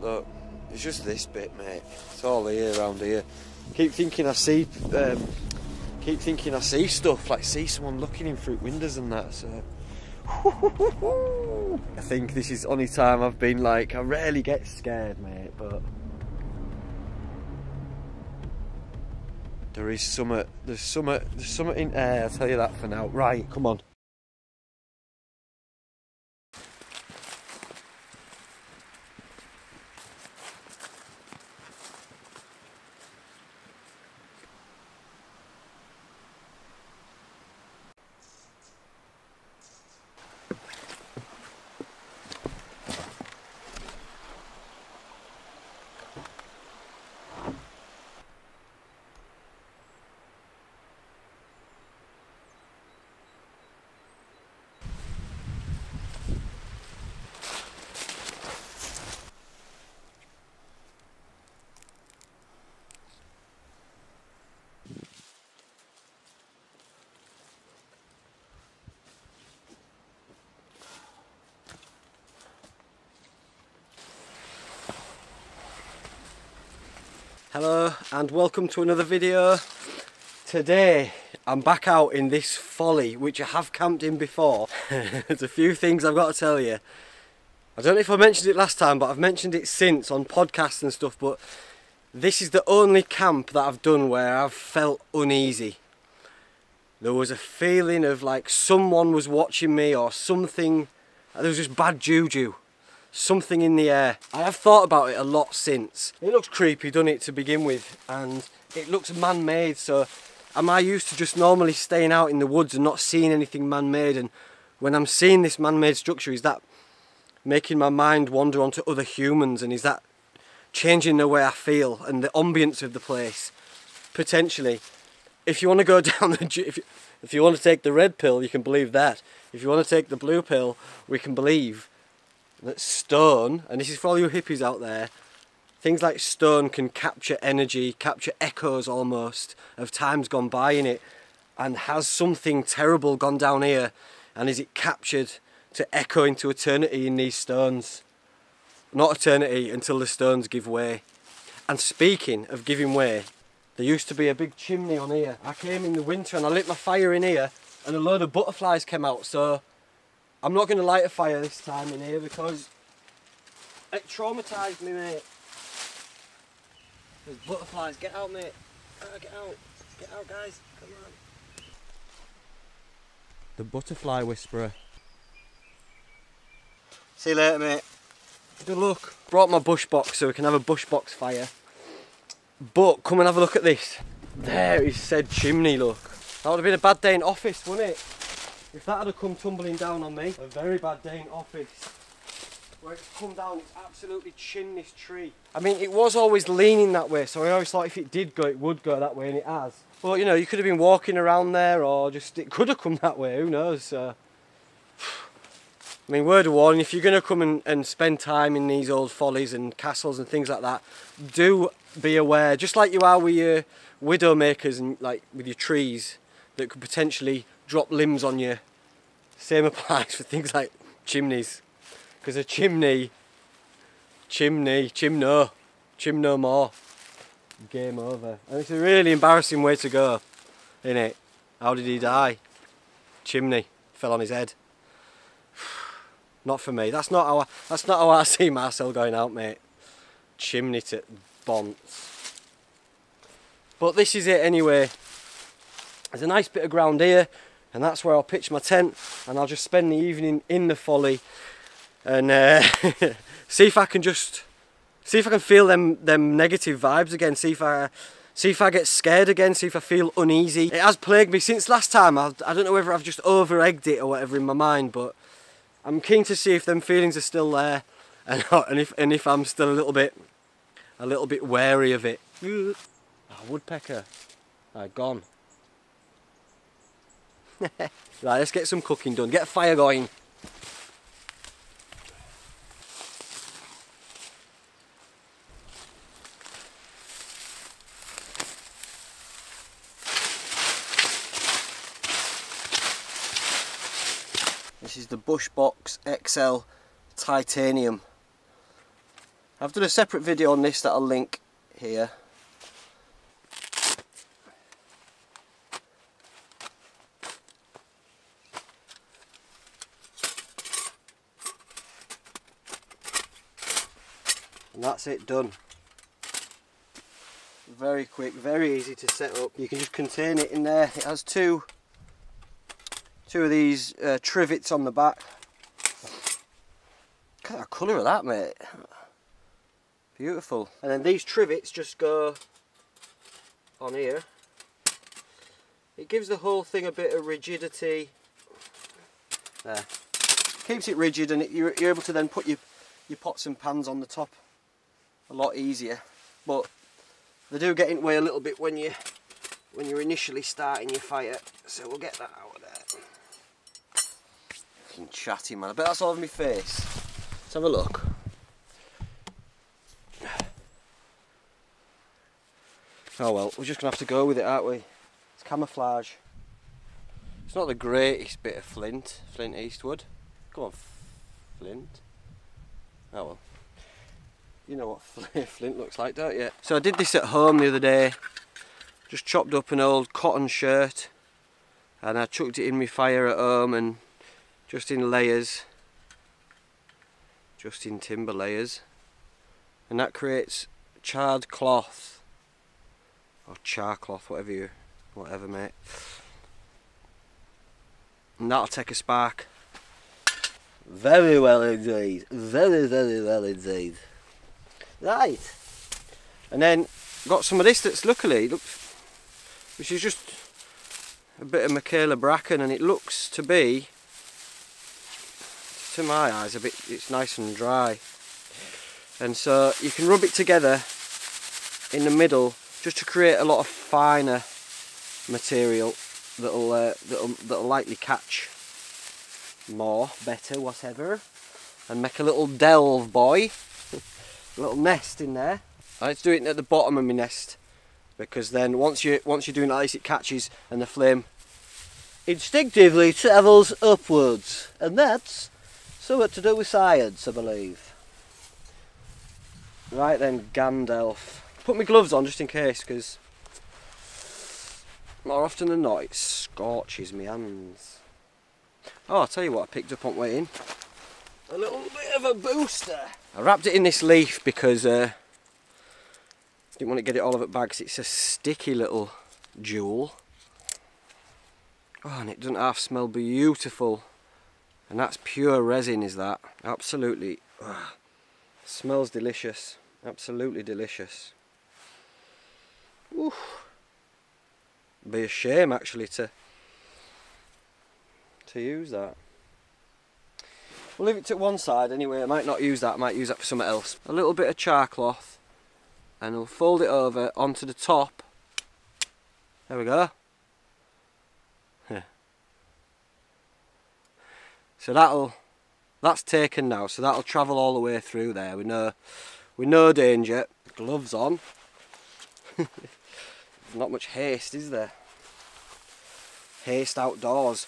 Look, it's just this bit, mate. It's all here around here. Keep thinking I see, um, keep thinking I see stuff like see someone looking in through windows and that. So. I think this is only time I've been like I rarely get scared, mate, but there is some. There's some. There's some in air. I'll tell you that for now. Right, come on. Hello and welcome to another video. Today I'm back out in this folly which I have camped in before. There's a few things I've got to tell you. I don't know if I mentioned it last time but I've mentioned it since on podcasts and stuff but this is the only camp that I've done where I've felt uneasy. There was a feeling of like someone was watching me or something. There was just bad juju something in the air. I have thought about it a lot since. It looks creepy, doesn't it, to begin with? And it looks man-made, so am I used to just normally staying out in the woods and not seeing anything man-made? And when I'm seeing this man-made structure, is that making my mind wander onto other humans? And is that changing the way I feel and the ambience of the place? Potentially. If you want to go down the... If you, if you want to take the red pill, you can believe that. If you want to take the blue pill, we can believe that stone, and this is for all you hippies out there, things like stone can capture energy, capture echoes almost of times gone by in it. And has something terrible gone down here and is it captured to echo into eternity in these stones? Not eternity until the stones give way. And speaking of giving way, there used to be a big chimney on here. I came in the winter and I lit my fire in here and a load of butterflies came out so I'm not going to light a fire this time in here because it traumatised me, mate. There's butterflies. Get out, mate. Get out. Get out, guys. Come on. The butterfly whisperer. See you later, mate. Good luck. Brought my bush box so we can have a bush box fire. But come and have a look at this. There is said chimney, look. That would have been a bad day in office, wouldn't it? If that had come tumbling down on me, a very bad day in office. Where it's come down, it's absolutely chin this tree. I mean, it was always leaning that way, so I always thought if it did go, it would go that way, and it has. But, you know, you could have been walking around there, or just, it could have come that way, who knows. Uh, I mean, word of warning, if you're going to come and, and spend time in these old follies and castles and things like that, do be aware, just like you are with your widow makers and like with your trees that could potentially drop limbs on you. Same applies for things like chimneys. Because a chimney, chimney, chimno, chimno more. Game over. And it's a really embarrassing way to go, isn't it? How did he die? Chimney. Fell on his head. Not for me. That's not how I, that's not how I see Marcel going out, mate. Chimney to bonts. But this is it anyway. There's a nice bit of ground here and that's where I'll pitch my tent and I'll just spend the evening in the folly and uh, see if I can just see if I can feel them them negative vibes again see if I see if I get scared again see if I feel uneasy. It has plagued me since last time. I've, I do not know whether I've just over egged it or whatever in my mind but I'm keen to see if them feelings are still there and, and if and if I'm still a little bit a little bit wary of it. Oh, woodpecker. Uh, gone right, let's get some cooking done. Get a fire going. This is the Bushbox XL Titanium. I've done a separate video on this that I'll link here. It done. Very quick, very easy to set up. You can just contain it in there. It has two two of these uh, trivets on the back. Look at the colour of that, mate. Beautiful. And then these trivets just go on here. It gives the whole thing a bit of rigidity. There. Keeps it rigid and it, you're, you're able to then put your, your pots and pans on the top a lot easier. But they do get in the way a little bit when you when you're initially starting your fire. So we'll get that out of there. Fucking chatty man. I bet that's all over my face. Let's have a look. Oh well, we're just gonna have to go with it, aren't we? It's camouflage. It's not the greatest bit of flint, Flint Eastwood. Come on, Flint. Oh well. You know what flint looks like, don't you? So I did this at home the other day. Just chopped up an old cotton shirt and I chucked it in my fire at home and just in layers. Just in timber layers. And that creates charred cloth. Or char cloth whatever you whatever mate. And that'll take a spark. Very well indeed. Very very well indeed right. And then got some of this that's luckily which is just a bit of Michaela Bracken and it looks to be to my eyes a bit it's nice and dry. And so you can rub it together in the middle just to create a lot of finer material that'll uh, that'll, that'll likely catch more better whatever. And make a little delve boy little nest in there. I like to do it at the bottom of my nest because then once you once you're doing this it catches and the flame instinctively travels upwards and that's something to do with science I believe. Right then Gandalf. Put my gloves on just in case because more often than not it scorches my hands. Oh I'll tell you what I picked up on way in. A little bit of a booster. I wrapped it in this leaf because uh, didn't want to get it all over bag because it's a sticky little jewel. Oh, and it doesn't half smell beautiful. And that's pure resin, is that? Absolutely. Uh, smells delicious. Absolutely delicious. Ooh. Be a shame actually to to use that. We'll leave it to one side anyway, I might not use that, I might use that for something else. A little bit of char cloth and we'll fold it over onto the top. There we go. So that'll that's taken now, so that'll travel all the way through there with no with no danger. Gloves on. not much haste, is there? Haste outdoors.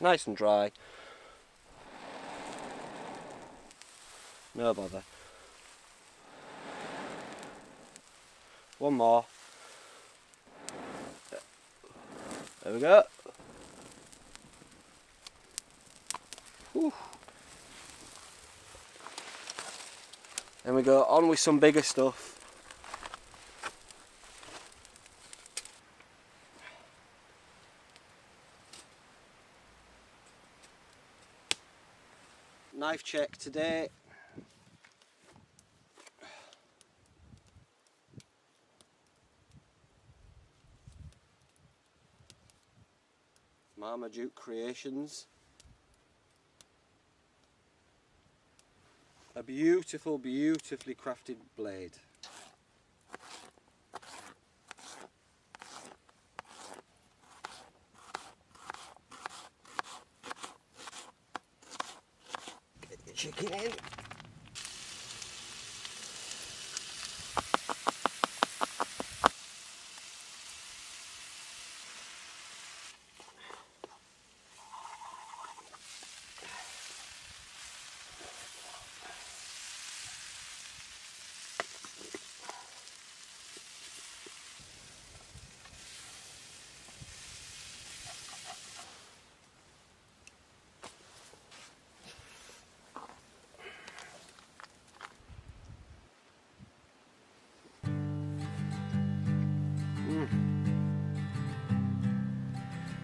Nice and dry. No bother. One more. There we go. Whew. Then we go on with some bigger stuff. Knife check today. Marmaduke Creations. A beautiful, beautifully crafted blade.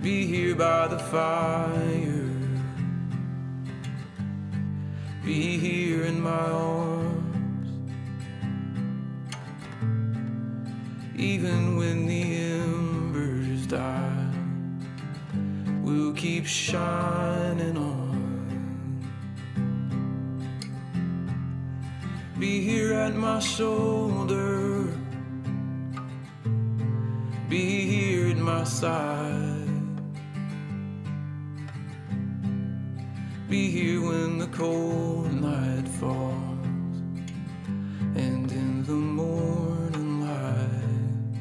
Be here by the fire. Be here in my arms. Even when the embers die, we'll keep shining on. Be here at my shoulder. Be here at my side. Be here when the cold night falls and in the morning light.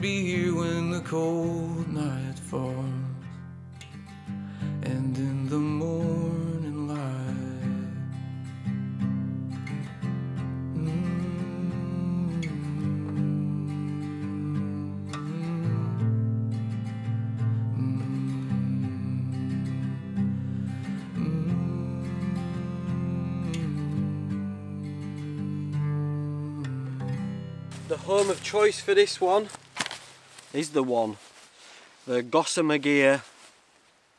Be here when the cold night falls and in the Home of choice for this one is the one. The Gossamer Gear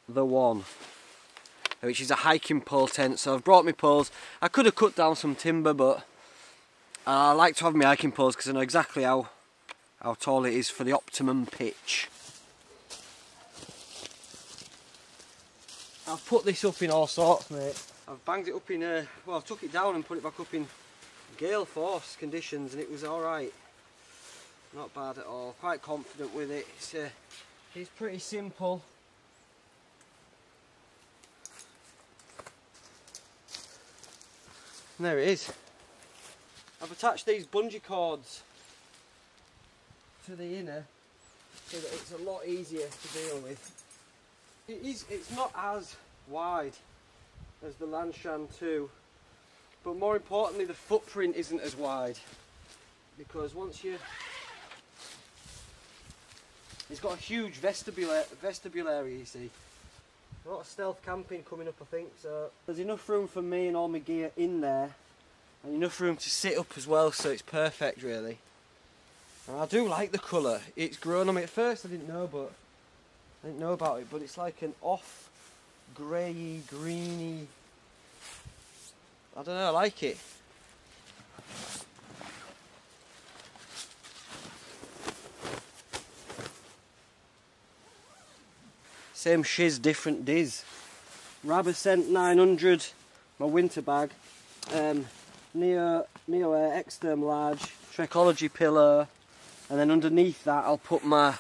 The One. Which is a hiking pole tent. So I've brought my poles. I could have cut down some timber but I like to have my hiking poles because I know exactly how, how tall it is for the optimum pitch. I've put this up in all sorts mate. I've banged it up in, uh, well I took it down and put it back up in gale force conditions and it was alright. Not bad at all, quite confident with it. It's, uh, it's pretty simple. And there it is. I've attached these bungee cords to the inner so that it's a lot easier to deal with. It is, it's not as wide as the Lanshan 2 but more importantly the footprint isn't as wide because once you it's got a huge vestibule vestibule area you see. A lot of stealth camping coming up I think so. There's enough room for me and all my gear in there and enough room to sit up as well so it's perfect really. And I do like the colour. It's grown on me. At first I didn't know but I didn't know about it but it's like an off greyy greeny I don't know, I like it. Same shiz, different diz. Rab Ascent 900, my winter bag. Um, Neo, NeoAir XTherm Large, Trekology pillow. And then underneath that I'll put my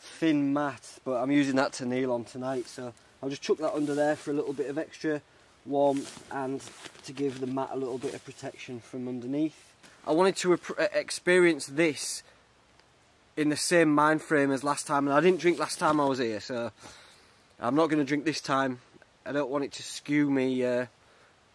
thin mat, but I'm using that to kneel on tonight. So I'll just chuck that under there for a little bit of extra warmth and to give the mat a little bit of protection from underneath. I wanted to experience this in the same mind frame as last time and I didn't drink last time I was here so I'm not going to drink this time. I don't want it to skew me uh,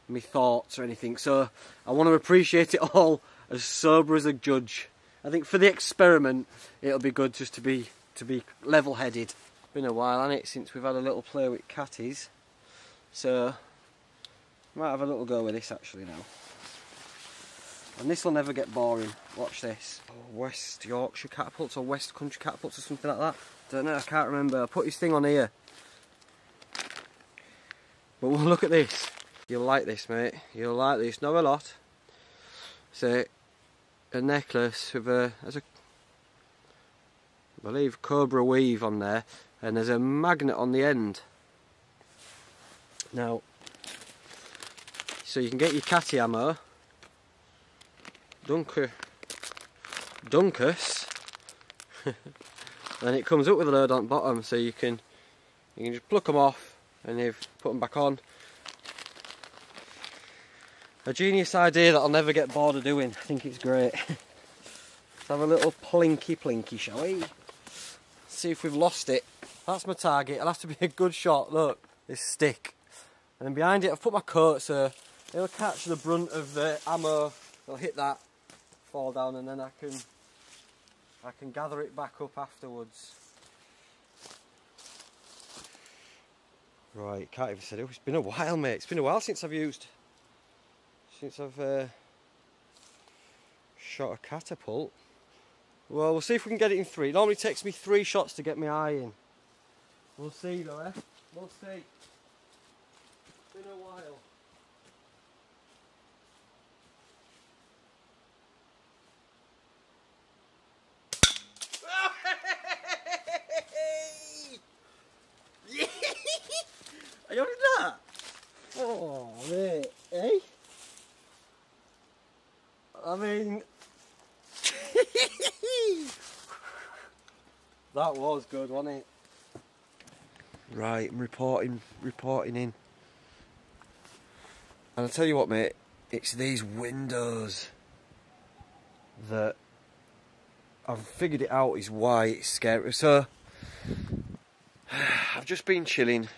me thoughts or anything so I want to appreciate it all as sober as a judge. I think for the experiment it'll be good just to be to be level-headed. Been a while, hasn't it, since we've had a little play with catties. So might have a little go with this actually now. And this will never get boring. Watch this. Oh, West Yorkshire catapults or West Country catapults or something like that. Don't know, I can't remember. I put his thing on here. But we'll look at this. You'll like this, mate. You'll like this. Not a lot. So, a necklace with a, a, I believe, cobra weave on there. And there's a magnet on the end. Now, so you can get your catty ammo. Dunker, Dunkus. and it comes up with a load on the bottom so you can you can just pluck them off and they've put them back on. A genius idea that I'll never get bored of doing. I think it's great. Let's have a little plinky plinky, shall we? See if we've lost it. That's my target. It'll have to be a good shot. Look, this stick. And then behind it I've put my coat so it'll catch the brunt of the ammo, it'll hit that, fall down and then I can I can gather it back up afterwards. Right, can't even say it. It's been a while, mate. It's been a while since I've used, since I've uh, shot a catapult. Well, we'll see if we can get it in three. It normally takes me three shots to get my eye in. We'll see though, eh? We'll see. It's been a while. Are you having that? Oh, mate, eh? I mean, was good, wasn't it? Right, I'm reporting, reporting in. And I tell you what, mate, it's these windows that I've figured it out is why it's scary. So, I've just been chilling.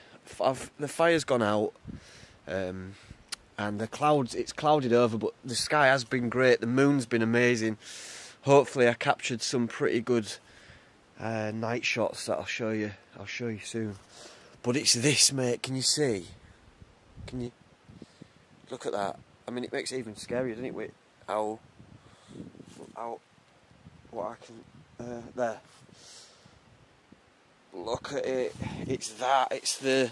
I've, the fire's gone out, um, and the clouds. It's clouded over, but the sky has been great. The moon's been amazing. Hopefully, I captured some pretty good uh, night shots that I'll show you. I'll show you soon. But it's this, mate. Can you see? Can you look at that? I mean, it makes it even scarier, doesn't it? With how, how, what I can, uh, there. Look at it. It's that. It's the.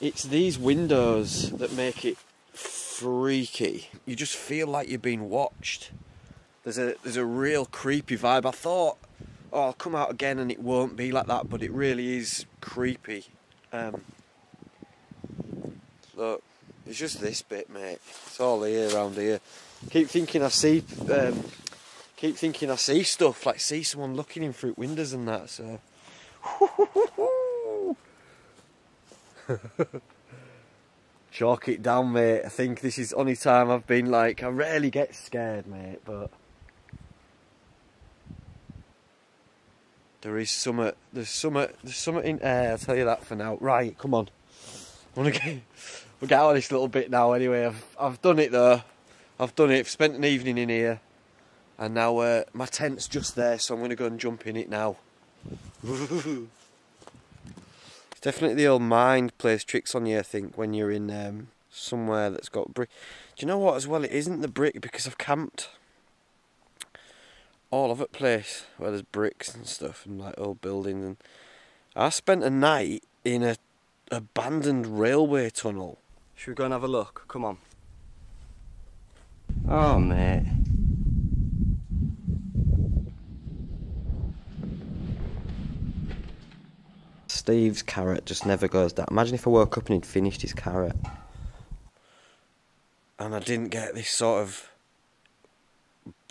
It's these windows that make it freaky. You just feel like you're being watched. There's a there's a real creepy vibe. I thought, oh, I'll come out again and it won't be like that, but it really is creepy. Um, look, it's just this bit, mate. It's all here around here. Keep thinking I see, um, keep thinking I see stuff like see someone looking in through windows and that. So. Chalk it down, mate. I think this is only time I've been like, I rarely get scared, mate, but there is summer, there's summer, there's summer in air. I'll tell you that for now. Right, come on. I want to get, we'll get out of this little bit now. Anyway, I've I've done it though. I've done it. I've spent an evening in here, and now uh, my tent's just there, so I'm going to go and jump in it now. It's definitely the old mind plays tricks on you, I think, when you're in um, somewhere that's got brick. Do you know what, as well, it isn't the brick because I've camped all over the place where there's bricks and stuff and like old buildings. And I spent a night in a abandoned railway tunnel. Should we go and have a look? Come on. Oh, mate. Steve's carrot just never goes down. Imagine if I woke up and he'd finished his carrot. And I didn't get this sort of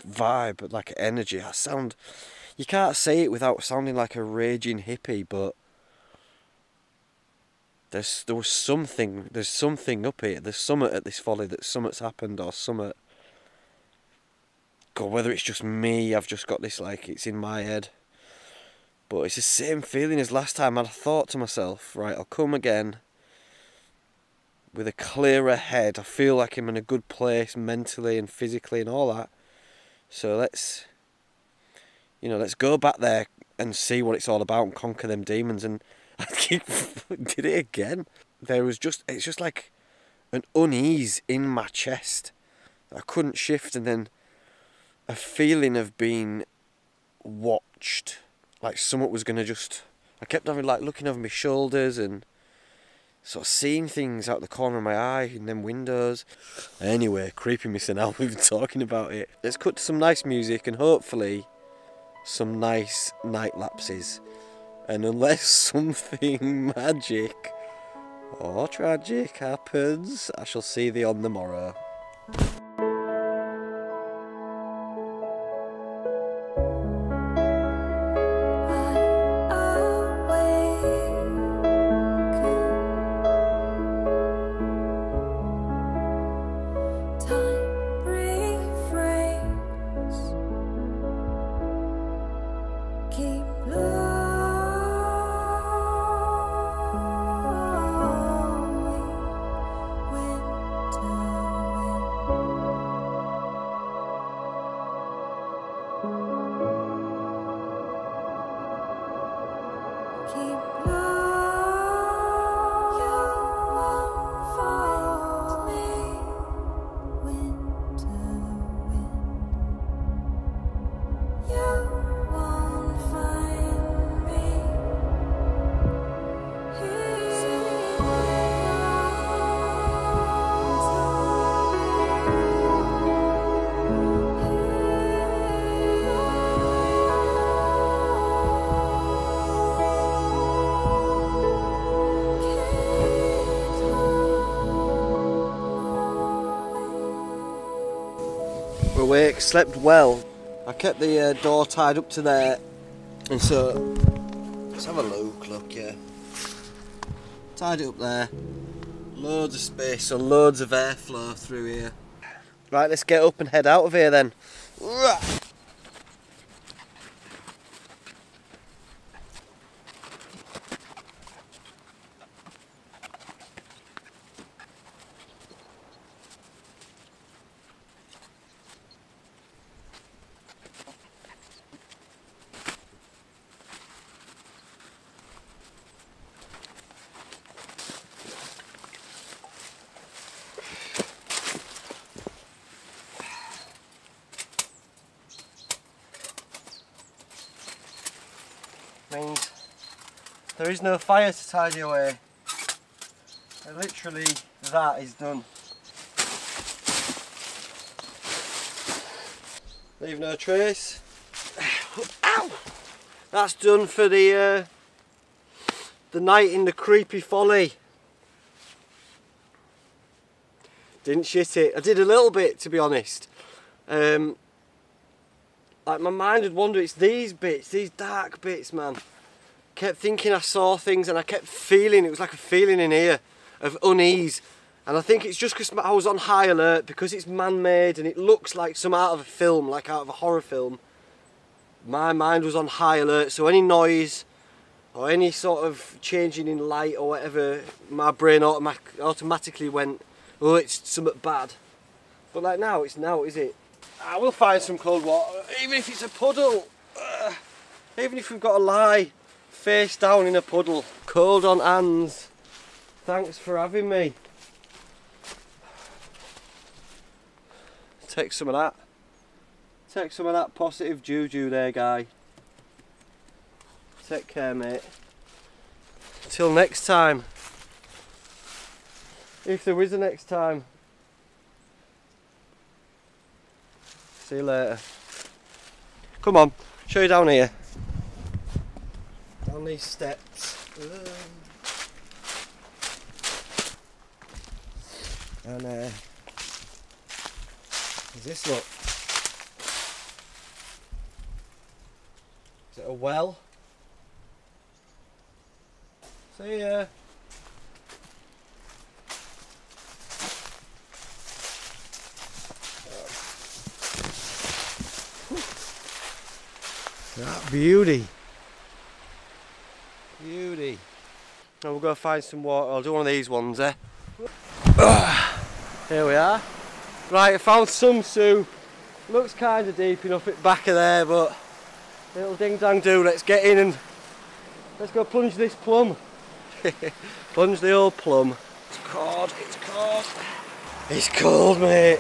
vibe, like energy. I sound. You can't say it without sounding like a raging hippie, but. There's there was something there's something up here. There's something at this folly that something's happened or something. God, whether it's just me, I've just got this like it's in my head. But it's the same feeling as last time. I thought to myself, right, I'll come again with a clearer head. I feel like I'm in a good place mentally and physically and all that. So let's, you know, let's go back there and see what it's all about and conquer them demons. And I keep did it again. There was just, it's just like an unease in my chest. I couldn't shift, and then a feeling of being watched like someone was gonna just. I kept having like looking over my shoulders and sort of seeing things out the corner of my eye in them windows. Anyway, creepy missing now we've been talking about it. Let's cut to some nice music and hopefully some nice night lapses. And unless something magic or tragic happens, I shall see thee on the morrow. Awake, slept well. I kept the uh, door tied up to there, and so let's have a look. Look, yeah, tied it up there. Loads of space and loads of airflow through here. Right, let's get up and head out of here then. Means there is no fire to tidy away. And literally that is done. Leave no trace. Ow! That's done for the uh, the night in the creepy folly. Didn't shit it. I did a little bit to be honest. Um, like my mind would wander, it's these bits, these dark bits, man. Kept thinking I saw things and I kept feeling, it was like a feeling in here of unease. And I think it's just because I was on high alert because it's man-made and it looks like some out of a film, like out of a horror film. My mind was on high alert, so any noise or any sort of changing in light or whatever, my brain automatic, automatically went, oh, it's something bad. But like now, it's now, is it? I will find some cold water, even if it's a puddle. Uh, even if we've got to lie face down in a puddle. Cold on hands. Thanks for having me. Take some of that. Take some of that positive juju there, guy. Take care, mate. Till next time. If there is a next time. See you later. Come on, show you down here. Down these steps. And uh, does this look? Is it a well? See ya. That beauty. Beauty. Now we'll go find some water. I'll do one of these ones, eh? Here we are. Right, I found some soup. Looks kind of deep enough at the back of there, but little ding dang do. Let's get in and let's go plunge this plum. plunge the old plum. It's cold, it's cold. It's cold, mate.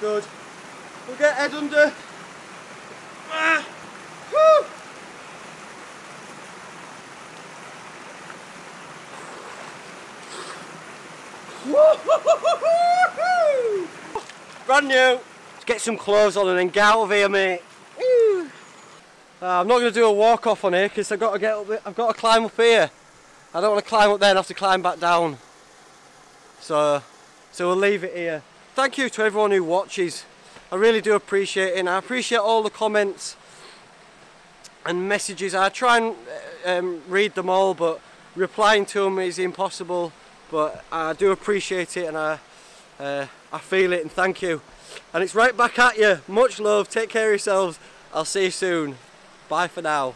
Good. We'll get head under. Ah. Woo-hoo-hoo-hoo-hoo. Brand new. Let's get some clothes on and then get out of here, mate. Woo. Uh, I'm not going to do a walk off on here because I've got to get up. I've got to climb up here. I don't want to climb up there and have to climb back down. So, so we'll leave it here. Thank you to everyone who watches. I really do appreciate it. And I appreciate all the comments and messages. I try and um, read them all, but replying to them is impossible. But I do appreciate it, and I, uh, I feel it. And thank you. And it's right back at you. Much love. Take care of yourselves. I'll see you soon. Bye for now.